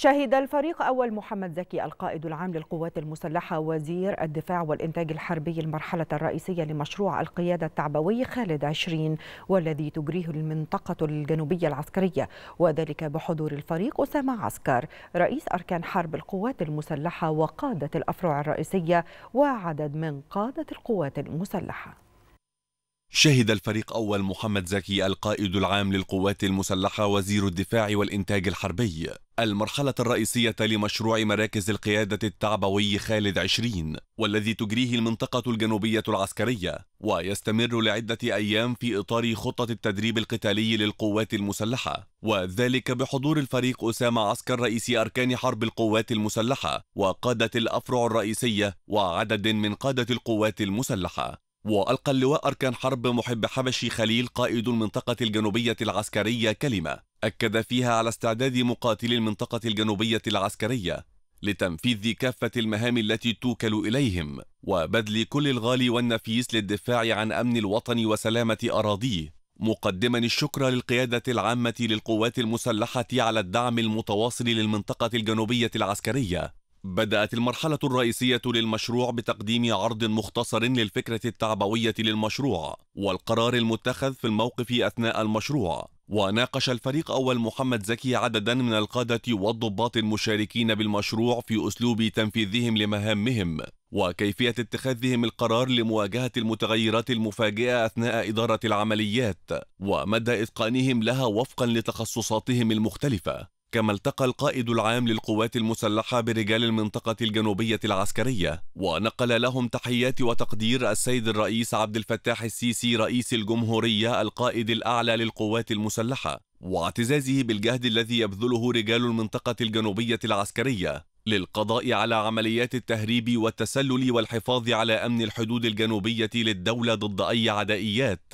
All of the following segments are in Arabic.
شهد الفريق أول محمد زكي القائد العام للقوات المسلحة وزير الدفاع والإنتاج الحربي المرحلة الرئيسية لمشروع القيادة التعبوي خالد عشرين والذي تجريه المنطقة الجنوبية العسكرية. وذلك بحضور الفريق أسامة عسكر رئيس أركان حرب القوات المسلحة وقادة الأفرع الرئيسية وعدد من قادة القوات المسلحة. شهد الفريق أول محمد زكي القائد العام للقوات المسلحة وزير الدفاع والإنتاج الحربي. المرحلة الرئيسية لمشروع مراكز القيادة التعبوي خالد عشرين والذي تجريه المنطقة الجنوبية العسكرية ويستمر لعدة أيام في إطار خطة التدريب القتالي للقوات المسلحة. وذلك بحضور الفريق أسامة عسكر رئيس أركان حرب القوات المسلحة وقادة الأفرع الرئيسية وعدد من قادة القوات المسلحة. وألقى اللواء أركان حرب محب حبشي خليل قائد المنطقة الجنوبية العسكرية كلمة. أكد فيها على استعداد مقاتلي المنطقة الجنوبية العسكرية لتنفيذ كافة المهام التي توكل إليهم وبذل كل الغالي والنفيس للدفاع عن أمن الوطن وسلامة أراضيه. مقدما الشكر للقيادة العامة للقوات المسلحة على الدعم المتواصل للمنطقة الجنوبية العسكرية. بدأت المرحلة الرئيسية للمشروع بتقديم عرض مختصر للفكرة التعبوية للمشروع والقرار المتخذ في الموقف أثناء المشروع. وناقش الفريق أول محمد زكي عددا من القادة والضباط المشاركين بالمشروع في أسلوب تنفيذهم لمهامهم وكيفية اتخاذهم القرار لمواجهة المتغيرات المفاجئة أثناء إدارة العمليات ومدى إتقانهم لها وفقا لتخصصاتهم المختلفة. كما التقى القائد العام للقوات المسلحة برجال المنطقة الجنوبية العسكرية ونقل لهم تحيات وتقدير السيد الرئيس عبد الفتاح السيسي رئيس الجمهورية القائد الأعلى للقوات المسلحة واعتزازه بالجهد الذي يبذله رجال المنطقة الجنوبية العسكرية للقضاء على عمليات التهريب والتسلل والحفاظ على أمن الحدود الجنوبية للدولة ضد أي عدائيات.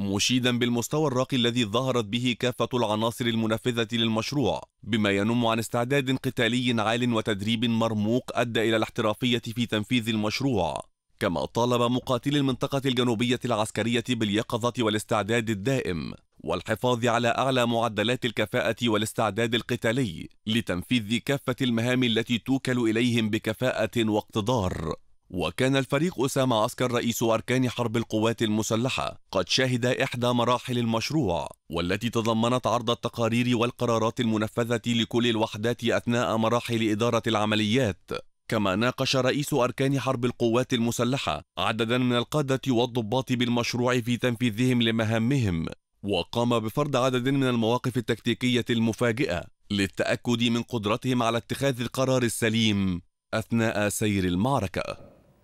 مشيدا بالمستوى الراقي الذي ظهرت به كافة العناصر المنفذة للمشروع بما ينم عن استعداد قتالي عال وتدريب مرموق أدى إلى الاحترافية في تنفيذ المشروع. كما طالب مقاتلي المنطقة الجنوبية العسكرية باليقظة والاستعداد الدائم والحفاظ على أعلى معدلات الكفاءة والاستعداد القتالي لتنفيذ كافة المهام التي توكل إليهم بكفاءة واقتدار. وكان الفريق أسامة عسكر رئيس أركان حرب القوات المسلحة قد شهد إحدى مراحل المشروع والتي تضمنت عرض التقارير والقرارات المنفذة لكل الوحدات أثناء مراحل إدارة العمليات. كما ناقش رئيس أركان حرب القوات المسلحة عددا من القادة والضباط بالمشروع في تنفيذهم لمهامهم وقام بفرض عدد من المواقف التكتيكية المفاجئة للتأكد من قدرتهم على اتخاذ القرار السليم أثناء سير المعركة.